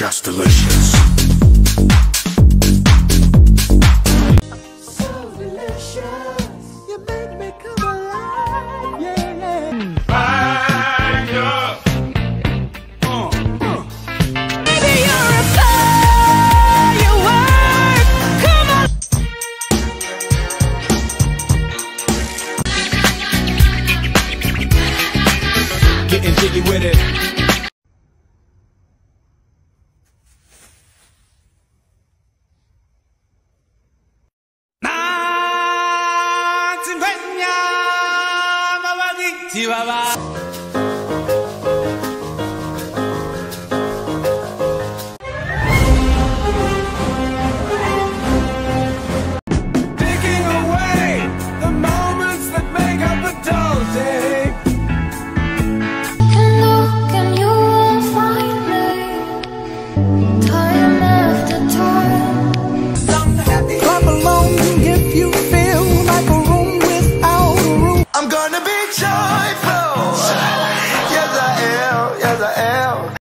just delicious. So delicious, you make me come alive, yeah. Baby, you're a firework. Come on. Getting jiggy with it. ധന്യാമവതി ശിവവാ joyful. Yes, I am. Yes, I am.